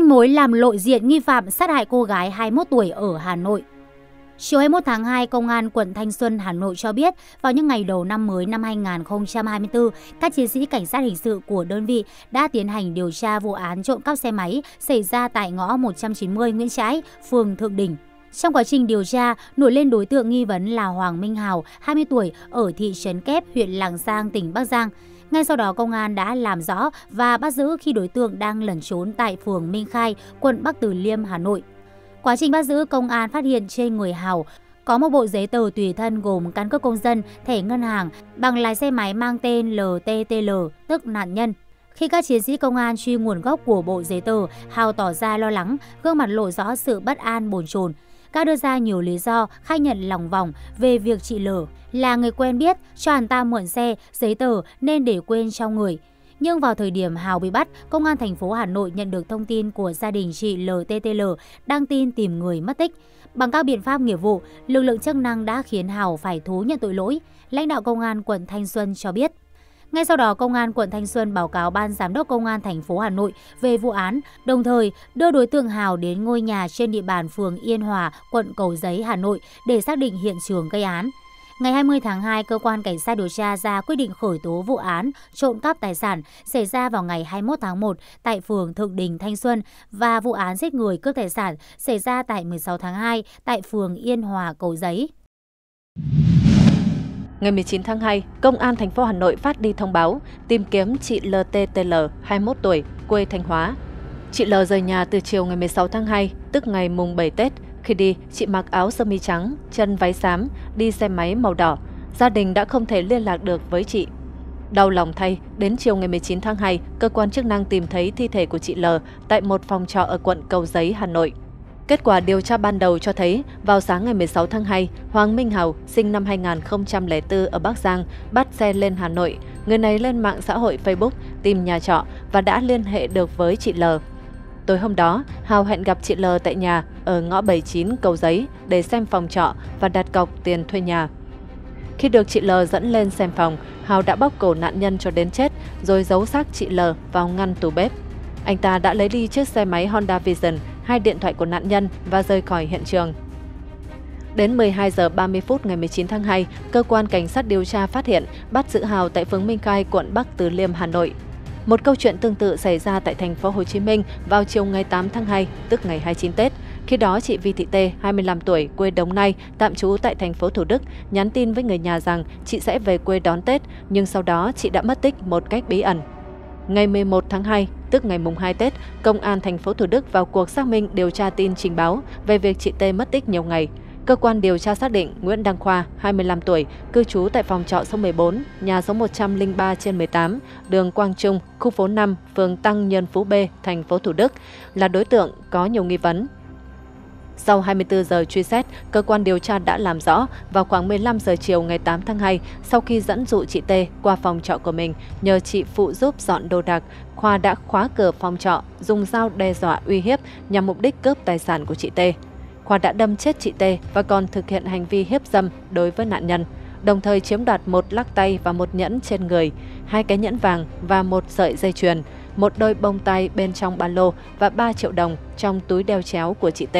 Manh mối làm lộ diện nghi phạm sát hại cô gái 21 tuổi ở Hà Nội. Chiều 21 tháng 2, Công an quận Thanh Xuân, Hà Nội cho biết, vào những ngày đầu năm mới năm 2024, các chiến sĩ cảnh sát hình sự của đơn vị đã tiến hành điều tra vụ án trộm cắp xe máy xảy ra tại ngõ 190 Nguyễn Trãi, phường Thượng Đình. Trong quá trình điều tra, nổi lên đối tượng nghi vấn là Hoàng Minh Hào, 20 tuổi, ở thị trấn Kép, huyện Lạng Giang, tỉnh Bắc Giang. Ngay sau đó, công an đã làm rõ và bắt giữ khi đối tượng đang lẩn trốn tại phường Minh Khai, quận Bắc Từ Liêm, Hà Nội. Quá trình bắt giữ, công an phát hiện trên người Hào có một bộ giấy tờ tùy thân gồm căn cước công dân, thẻ ngân hàng, bằng lái xe máy mang tên LTTL, tức nạn nhân. Khi các chiến sĩ công an truy nguồn gốc của bộ giấy tờ, Hào tỏ ra lo lắng, gương mặt lộ rõ sự bất an bồn chồn. Ca đưa ra nhiều lý do khai nhận lòng vòng về việc chị L là người quen biết cho hắn ta mượn xe, giấy tờ nên để quên trong người. Nhưng vào thời điểm Hào bị bắt, Công an thành phố Hà Nội nhận được thông tin của gia đình chị LTTL đăng tin tìm người mất tích. Bằng các biện pháp nghiệp vụ, lực lượng chức năng đã khiến Hào phải thú nhận tội lỗi. Lãnh đạo Công an quận Thanh Xuân cho biết. Ngay sau đó, Công an quận Thanh Xuân báo cáo Ban Giám đốc Công an thành phố Hà Nội về vụ án, đồng thời đưa đối tượng Hào đến ngôi nhà trên địa bàn phường Yên Hòa, quận Cầu Giấy, Hà Nội để xác định hiện trường gây án. Ngày 20 tháng 2, cơ quan cảnh sát điều tra ra quyết định khởi tố vụ án trộm cắp tài sản xảy ra vào ngày 21 tháng 1 tại phường Thượng Đình, Thanh Xuân và vụ án giết người cướp tài sản xảy ra tại 16 tháng 2 tại phường Yên Hòa, Cầu Giấy. Ngày 19 tháng 2, Công an thành phố Hà Nội phát đi thông báo tìm kiếm chị LTTL, 21 tuổi, quê Thanh Hóa. Chị L rời nhà từ chiều ngày 16 tháng 2, tức ngày mùng 7 Tết. Khi đi, chị mặc áo sơ mi trắng, chân váy xám, đi xe máy màu đỏ. Gia đình đã không thể liên lạc được với chị. Đau lòng thay, đến chiều ngày 19 tháng 2, cơ quan chức năng tìm thấy thi thể của chị L tại một phòng trọ ở quận Cầu Giấy, Hà Nội. Kết quả điều tra ban đầu cho thấy, vào sáng ngày 16 tháng 2, Hoàng Minh Hào, sinh năm 2004 ở Bắc Giang, bắt xe lên Hà Nội. Người này lên mạng xã hội Facebook tìm nhà trọ và đã liên hệ được với chị L. Tối hôm đó, Hào hẹn gặp chị L tại nhà ở ngõ 79 Cầu Giấy để xem phòng trọ và đặt cọc tiền thuê nhà. Khi được chị L dẫn lên xem phòng, Hào đã bóc cổ nạn nhân cho đến chết rồi giấu xác chị L vào ngăn tủ bếp. Anh ta đã lấy đi chiếc xe máy Honda Vision, hai điện thoại của nạn nhân và rời khỏi hiện trường. Đến 12 giờ 30 phút ngày 19 tháng 2, cơ quan cảnh sát điều tra phát hiện bắt giữ Hào tại phường Minh Khai, quận Bắc Từ Liêm, Hà Nội. Một câu chuyện tương tự xảy ra tại thành phố Hồ Chí Minh vào chiều ngày 8 tháng 2, tức ngày 29 Tết. Khi đó chị Vi Thị Tê, 25 tuổi, quê Đồng Nai, tạm trú tại thành phố Thủ Đức, nhắn tin với người nhà rằng chị sẽ về quê đón Tết, nhưng sau đó chị đã mất tích một cách bí ẩn. Ngày 11 tháng 2, tức ngày mùng 2 Tết, Công an thành phố Thủ Đức vào cuộc xác minh điều tra tin trình báo về việc chị Tê mất tích nhiều ngày. Cơ quan điều tra xác định Nguyễn Đăng Khoa, 25 tuổi, cư trú tại phòng trọ số 14, nhà số 103 trên 18, đường Quang Trung, khu phố 5, phường Tăng Nhân Phú B, thành phố Thủ Đức, là đối tượng có nhiều nghi vấn. Sau 24 giờ truy xét, cơ quan điều tra đã làm rõ vào khoảng 15 giờ chiều ngày 8 tháng 2, sau khi dẫn dụ chị T qua phòng trọ của mình, nhờ chị phụ giúp dọn đồ đạc, Khoa đã khóa cửa phòng trọ, dùng dao đe dọa uy hiếp nhằm mục đích cướp tài sản của chị T. Khoa đã đâm chết chị T và còn thực hiện hành vi hiếp dâm đối với nạn nhân, đồng thời chiếm đoạt một lắc tay và một nhẫn trên người, hai cái nhẫn vàng và một sợi dây chuyền, một đôi bông tai bên trong ba lô và 3 triệu đồng trong túi đeo chéo của chị T.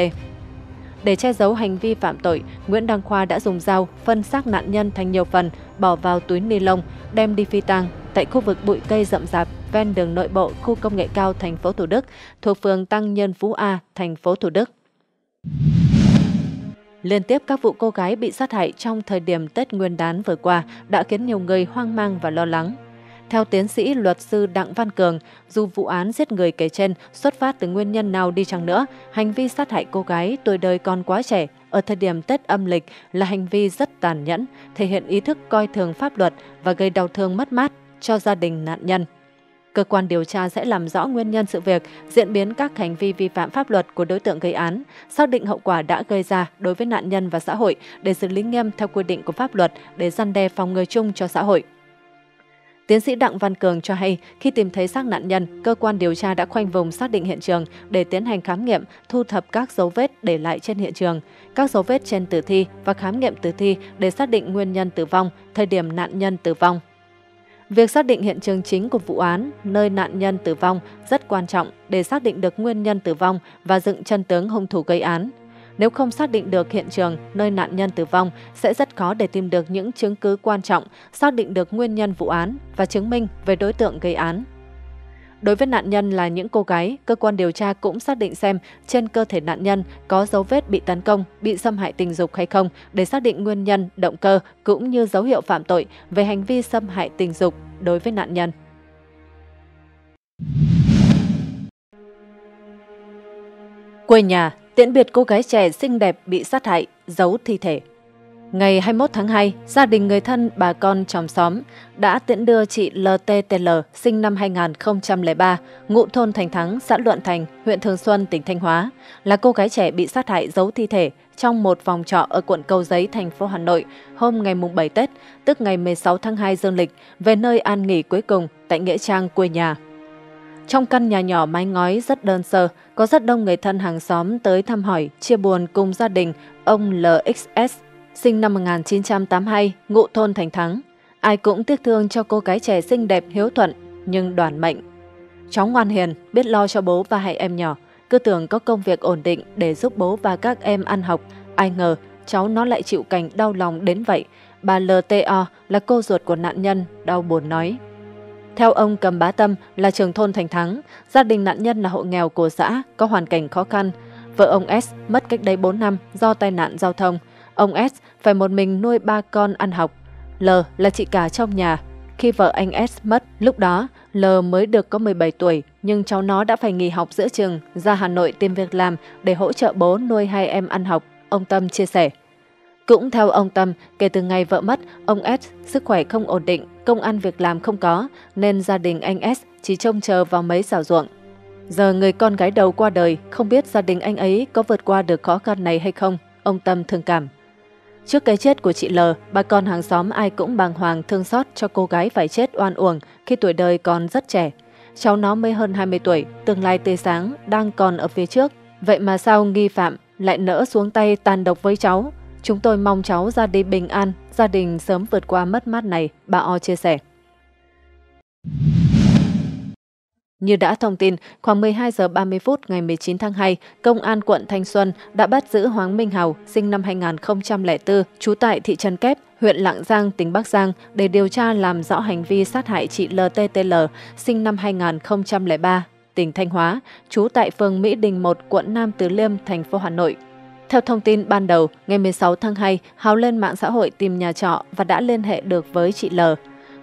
Để che giấu hành vi phạm tội, Nguyễn Đăng Khoa đã dùng dao phân xác nạn nhân thành nhiều phần, bỏ vào túi ni lông, đem đi phi tang tại khu vực bụi cây rậm rạp ven đường nội bộ khu công nghệ cao thành phố Thủ Đức, thuộc phường Tăng Nhân Phú A, thành phố Thủ Đức. Liên tiếp các vụ cô gái bị sát hại trong thời điểm Tết Nguyên đán vừa qua đã khiến nhiều người hoang mang và lo lắng. Theo tiến sĩ luật sư Đặng Văn Cường, dù vụ án giết người kể trên xuất phát từ nguyên nhân nào đi chăng nữa, hành vi sát hại cô gái tuổi đời còn quá trẻ ở thời điểm Tết âm lịch là hành vi rất tàn nhẫn, thể hiện ý thức coi thường pháp luật và gây đau thương mất mát cho gia đình nạn nhân. Cơ quan điều tra sẽ làm rõ nguyên nhân sự việc, diễn biến các hành vi vi phạm pháp luật của đối tượng gây án, xác định hậu quả đã gây ra đối với nạn nhân và xã hội để xử lý nghiêm theo quy định của pháp luật để răn đe phòng ngừa chung cho xã hội. Tiến sĩ Đặng Văn Cường cho hay, khi tìm thấy xác nạn nhân, cơ quan điều tra đã khoanh vùng xác định hiện trường để tiến hành khám nghiệm, thu thập các dấu vết để lại trên hiện trường, các dấu vết trên tử thi và khám nghiệm tử thi để xác định nguyên nhân tử vong, thời điểm nạn nhân tử vong. Việc xác định hiện trường chính của vụ án, nơi nạn nhân tử vong rất quan trọng để xác định được nguyên nhân tử vong và dựng chân tướng hung thủ gây án. Nếu không xác định được hiện trường nơi nạn nhân tử vong, sẽ rất khó để tìm được những chứng cứ quan trọng, xác định được nguyên nhân vụ án và chứng minh về đối tượng gây án. Đối với nạn nhân là những cô gái, cơ quan điều tra cũng xác định xem trên cơ thể nạn nhân có dấu vết bị tấn công, bị xâm hại tình dục hay không để xác định nguyên nhân, động cơ cũng như dấu hiệu phạm tội về hành vi xâm hại tình dục đối với nạn nhân. Quê nhà, tiễn biệt cô gái trẻ xinh đẹp bị sát hại, giấu thi thể. Ngày 21 tháng 2, gia đình người thân bà con trong xóm đã tiễn đưa chị LTTL sinh năm 2003, ngụ thôn Thành Thắng, xã Luận Thành, huyện Thường Xuân, tỉnh Thanh Hóa, là cô gái trẻ bị sát hại giấu thi thể trong một phòng trọ ở quận Cầu Giấy, thành phố Hà Nội hôm ngày 7 Tết, tức ngày 16 tháng 2 dương lịch, về nơi an nghỉ cuối cùng tại Nghĩa Trang quê nhà. Trong căn nhà nhỏ mái ngói rất đơn sơ, có rất đông người thân hàng xóm tới thăm hỏi, chia buồn cùng gia đình ông LXS sinh năm 1982, ngụ thôn Thành Thắng. Ai cũng tiếc thương cho cô gái trẻ xinh đẹp hiếu thuận, nhưng đoàn mệnh. Cháu ngoan hiền, biết lo cho bố và hai em nhỏ, cứ tưởng có công việc ổn định để giúp bố và các em ăn học. Ai ngờ, cháu nó lại chịu cảnh đau lòng đến vậy. Bà LTO là cô ruột của nạn nhân, đau buồn nói. Theo ông Cầm Bá Tâm là trưởng thôn Thành Thắng, gia đình nạn nhân là hộ nghèo của xã, có hoàn cảnh khó khăn. Vợ ông S mất cách đây 4 năm do tai nạn giao thông. Ông S phải một mình nuôi ba con ăn học. L là chị cả trong nhà. Khi vợ anh S mất, lúc đó L mới được có 17 tuổi, nhưng cháu nó đã phải nghỉ học giữa trường, ra Hà Nội tìm việc làm để hỗ trợ bố nuôi hai em ăn học, ông Tâm chia sẻ. Cũng theo ông Tâm, kể từ ngày vợ mất, ông S sức khỏe không ổn định, công ăn việc làm không có, nên gia đình anh S chỉ trông chờ vào mấy xào ruộng. Giờ người con gái đầu qua đời, không biết gia đình anh ấy có vượt qua được khó khăn này hay không, ông Tâm thương cảm. Trước cái chết của chị L, bà con hàng xóm ai cũng bàng hoàng thương xót cho cô gái phải chết oan uổng khi tuổi đời còn rất trẻ. Cháu nó mới hơn 20 tuổi, tương lai tươi sáng, đang còn ở phía trước. Vậy mà sao nghi phạm lại nỡ xuống tay tàn độc với cháu? Chúng tôi mong cháu ra đi bình an, gia đình sớm vượt qua mất mát này, bà O chia sẻ. Như đã thông tin, khoảng 12 giờ 30 phút ngày 19 tháng 2, Công an quận Thanh Xuân đã bắt giữ Hoàng Minh Hào, sinh năm 2004, trú tại thị trấn Kép, huyện Lạng Giang, tỉnh Bắc Giang để điều tra làm rõ hành vi sát hại chị LTTL, sinh năm 2003, tỉnh Thanh Hóa, trú tại phường Mỹ Đình 1, quận Nam Từ Liêm, thành phố Hà Nội. Theo thông tin ban đầu, ngày 16 tháng 2, Hào lên mạng xã hội tìm nhà trọ và đã liên hệ được với chị L.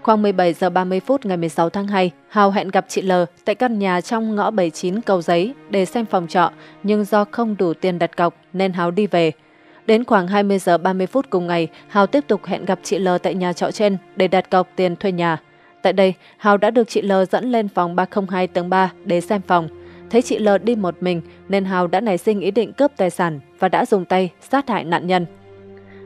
Khoảng 17 giờ 30 phút ngày 16 tháng 2, Hào hẹn gặp chị L tại căn nhà trong ngõ 79 cầu giấy để xem phòng trọ, nhưng do không đủ tiền đặt cọc nên Hào đi về. Đến khoảng 20 giờ 30 phút cùng ngày, Hào tiếp tục hẹn gặp chị L tại nhà trọ trên để đặt cọc tiền thuê nhà. Tại đây, Hào đã được chị L dẫn lên phòng 302 tầng 3 để xem phòng. Thấy chị L đi một mình nên Hào đã nảy sinh ý định cướp tài sản và đã dùng tay sát hại nạn nhân.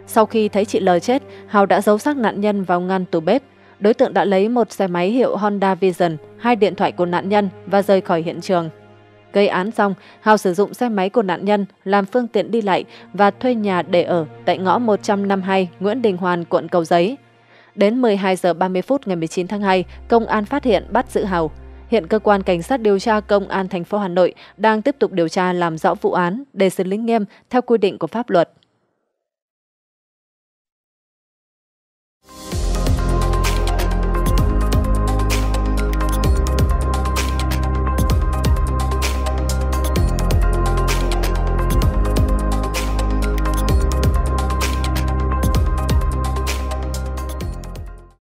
Sau khi thấy chị L chết, Hào đã giấu xác nạn nhân vào ngăn tủ bếp đối tượng đã lấy một xe máy hiệu Honda Vision, hai điện thoại của nạn nhân và rời khỏi hiện trường. Gây án xong, Hào sử dụng xe máy của nạn nhân làm phương tiện đi lại và thuê nhà để ở tại ngõ 152 Nguyễn Đình Hoàn, quận Cầu Giấy. Đến 12 giờ 30 phút ngày 19 tháng 2, công an phát hiện bắt giữ Hào. Hiện cơ quan cảnh sát điều tra công an thành phố Hà Nội đang tiếp tục điều tra làm rõ vụ án để xử lý nghiêm theo quy định của pháp luật.